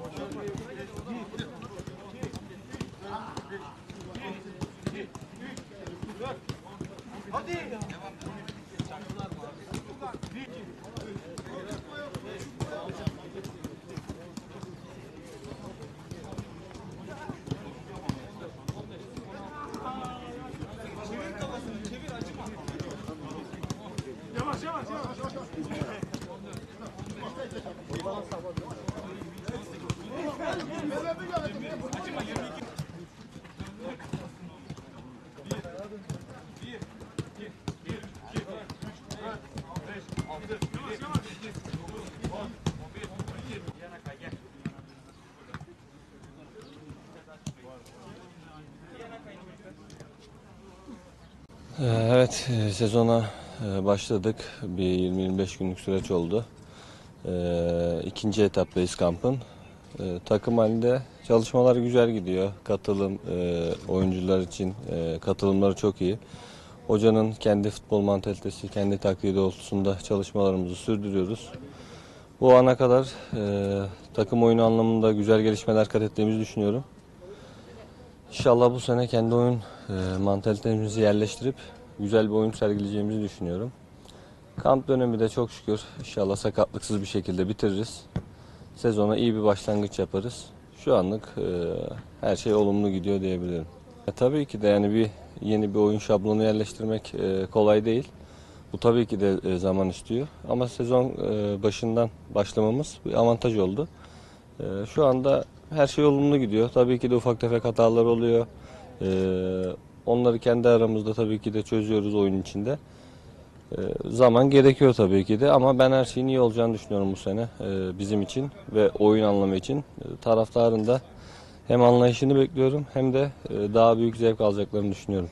Ee, Evet, e, sezona e, başladık. Bir 20-25 günlük süreç oldu. Ee, İkinci etaptayız kampın. Ee, Takım halinde çalışmalar güzel gidiyor. Katılım e, oyuncular için e, katılımları çok iyi. Hocanın kendi futbol mantalitesi, kendi taktiği doğrultusunda çalışmalarımızı sürdürüyoruz. Bu ana kadar e, takım oyunu anlamında güzel gelişmeler kat ettiğimizi düşünüyorum. İnşallah bu sene kendi oyun e, mantalitemizi yerleştirip güzel bir oyun sergileyeceğimizi düşünüyorum. Kamp dönemi de çok şükür inşallah sakatlıksız bir şekilde bitiririz. Sezona iyi bir başlangıç yaparız. Şu anlık e, her şey olumlu gidiyor diyebilirim. E, tabii ki de yani bir yeni bir oyun şablonu yerleştirmek e, kolay değil. Bu tabii ki de e, zaman istiyor. Ama sezon e, başından başlamamız bir avantaj oldu. E, şu anda her şey olumlu gidiyor. Tabii ki de ufak tefek hatalar oluyor. E, onları kendi aramızda tabii ki de çözüyoruz oyun içinde. E, zaman gerekiyor tabii ki de ama ben her şeyin iyi olacağını düşünüyorum bu sene e, bizim için ve oyun anlamı için. E, taraftarın da hem anlayışını bekliyorum hem de e, daha büyük zevk alacaklarını düşünüyorum.